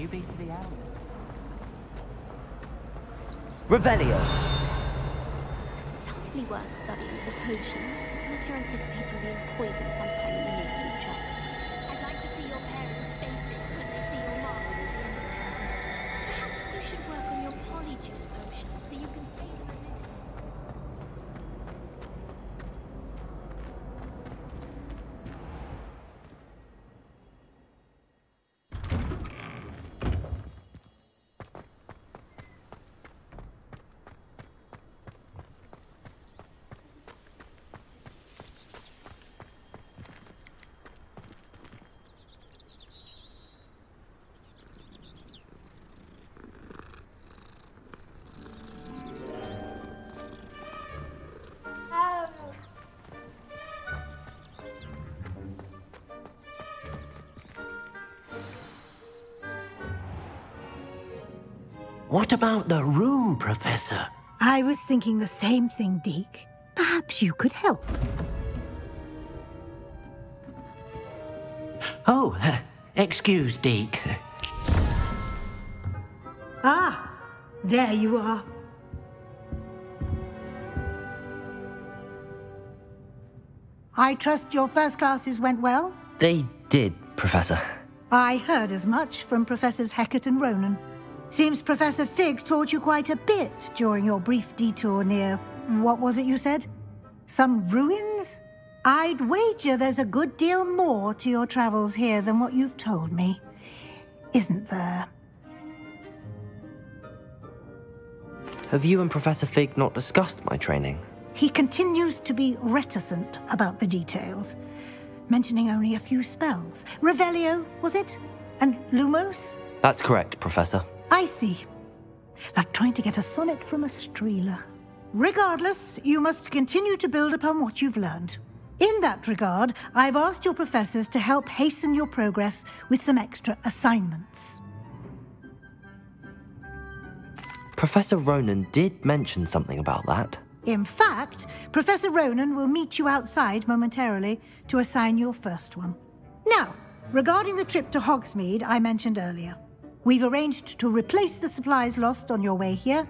You be to the hour. Revelio. It's hardly worth studying for potions, unless you're anticipating being poisoned sometime in the What about the room, Professor? I was thinking the same thing, Deek. Perhaps you could help. Oh, excuse, Deek. Ah, there you are. I trust your first classes went well? They did, Professor. I heard as much from Professors Hecat and Ronen. Seems Professor Fig taught you quite a bit during your brief detour near. What was it you said? Some ruins? I'd wager there's a good deal more to your travels here than what you've told me. Isn't there? Have you and Professor Fig not discussed my training? He continues to be reticent about the details, mentioning only a few spells. Revelio, was it? And Lumos? That's correct, Professor. I see. Like trying to get a sonnet from a streeler. Regardless, you must continue to build upon what you've learned. In that regard, I've asked your professors to help hasten your progress with some extra assignments. Professor Ronen did mention something about that. In fact, Professor Ronen will meet you outside momentarily to assign your first one. Now, regarding the trip to Hogsmeade I mentioned earlier, we've arranged to replace the supplies lost on your way here,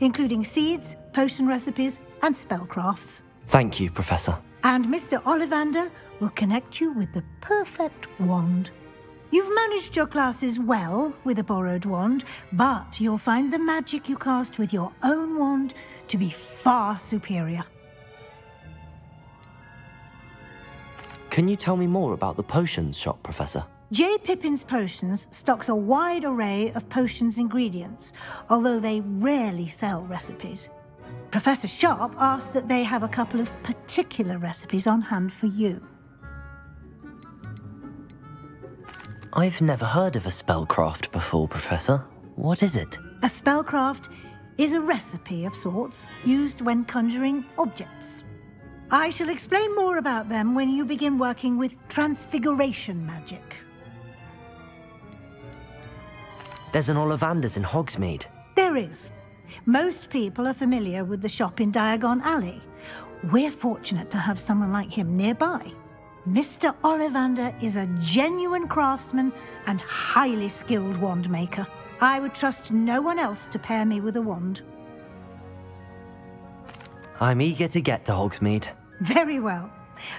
including seeds, potion recipes, and spellcrafts. Thank you, Professor. And Mr. Ollivander will connect you with the perfect wand. You've managed your classes well with a borrowed wand, but you'll find the magic you cast with your own wand to be far superior. Can you tell me more about the potions shop, Professor? J. Pippin's Potions stocks a wide array of potions ingredients, although they rarely sell recipes. Professor Sharp asked that they have a couple of particular recipes on hand for you. I've never heard of a spellcraft before, Professor. What is it? A spellcraft is a recipe of sorts used when conjuring objects. I shall explain more about them when you begin working with transfiguration magic. There's an Ollivanders in Hogsmeade. There is. Most people are familiar with the shop in Diagon Alley. We're fortunate to have someone like him nearby. Mr. Ollivander is a genuine craftsman and highly skilled wand maker. I would trust no one else to pair me with a wand. I'm eager to get to Hogsmeade. Very well.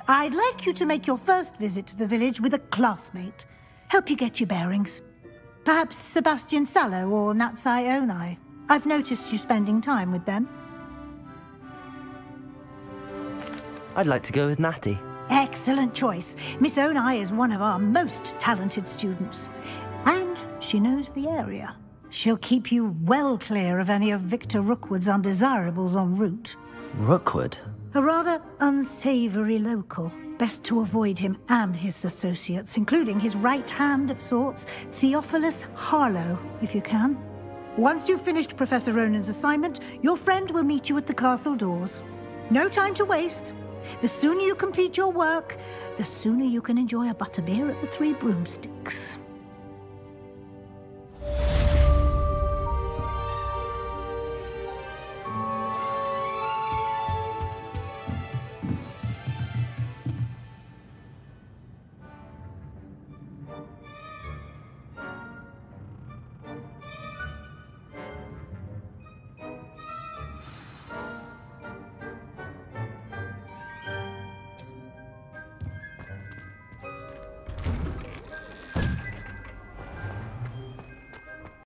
I'd like you to make your first visit to the village with a classmate. Help you get your bearings. Perhaps Sebastian Sallow or Natsai Onai. I've noticed you spending time with them. I'd like to go with Natty. Excellent choice. Miss Onai is one of our most talented students. And she knows the area. She'll keep you well clear of any of Victor Rookwood's undesirables en route. Rookwood? A rather unsavory local. Best to avoid him and his associates, including his right hand of sorts, Theophilus Harlow, if you can. Once you've finished Professor Ronen's assignment, your friend will meet you at the castle doors. No time to waste. The sooner you complete your work, the sooner you can enjoy a butterbeer at the Three Broomsticks.